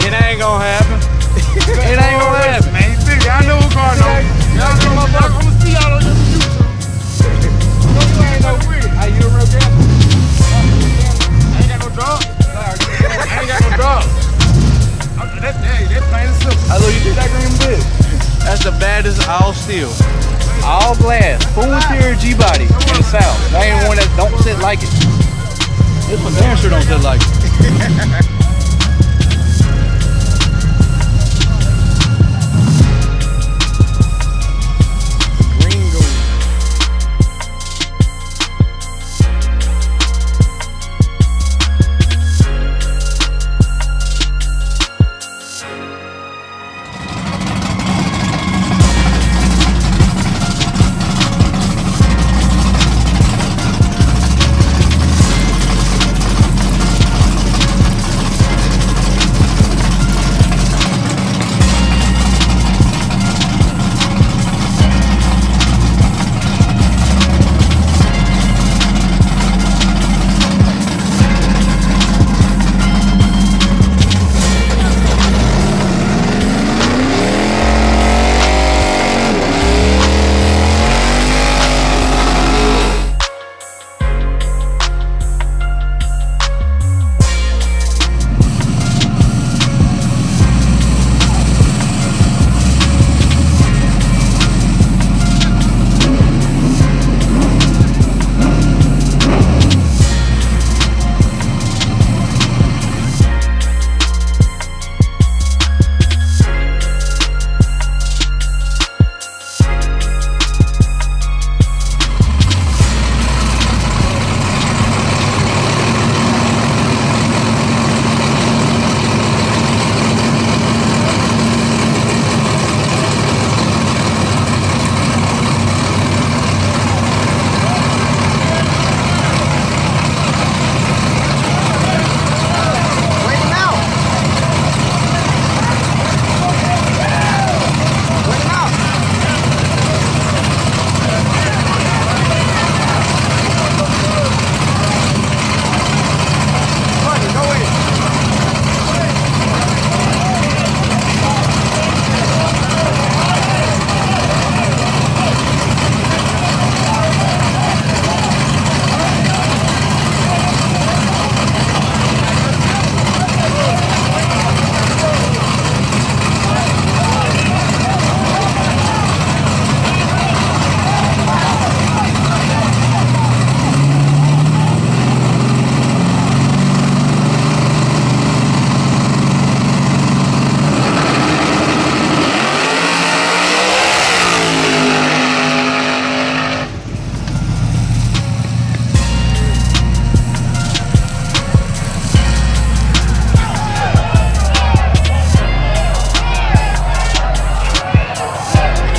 It ain't gonna happen. it ain't gonna happen. Man, you think I know what's going on. Y'all know my brother. I'm gonna see y'all on your YouTube. No, you ain't no free. Hey, you a real gambler? I ain't got no job. I ain't got no job. That's, hey, that's plain and simple. I look, you get that green bit. That's the baddest all steel. All glass, full interior G-body in the south. That ain't one that don't sit like it. This one damn sure don't sit like it.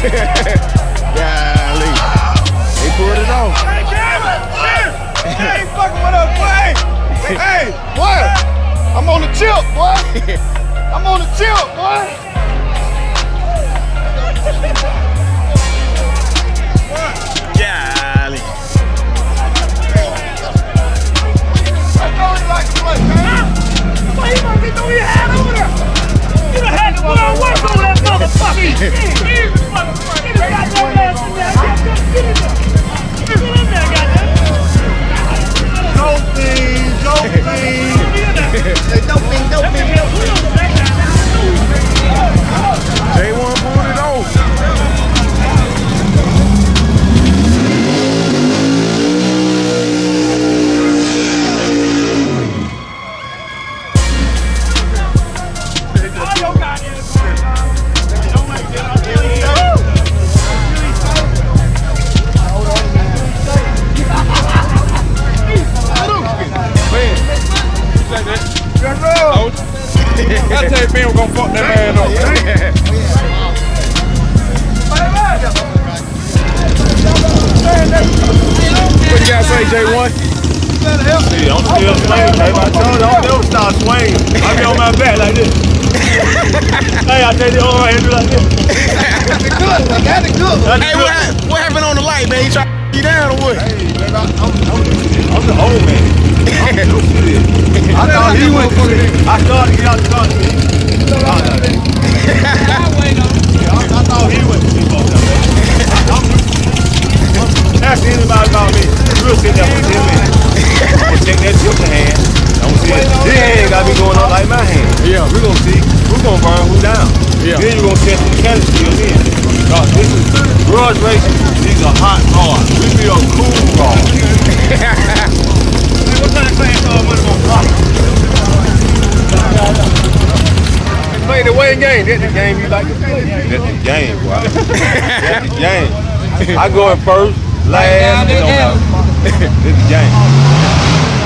Golly. They pulled it off. Hey, it! Hey, hey, fucking what up, boy? Hey, boy. I'm on the chip, boy. I'm on the chip, boy. I tell we're gonna fuck that man up. What you gotta say, J1? See, I'm still swinging, baby. I told you, I don't ever stop swinging. I be on my back like this. hey, I take the arm right here, do like this. Good, I got it good. That's Hey, what, hap- what happened on the light, man? You try to you down or what? Hey, man, I, I'm, I'm, I'm the old man. I'm the shit. I thought he was. I started to get out the car. I thought he went to sleep on that. Ask anybody about me. We'll sit there for 10 minutes. playing the winning game. That's the game you like to play. That's the game, boy. That's the game. I go in first, last, it don't matter. That's the game.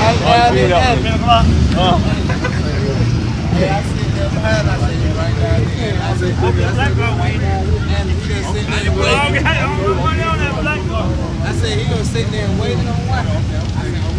Right now, that's I see you down there. I see you. I said he gonna sit there waiting on what?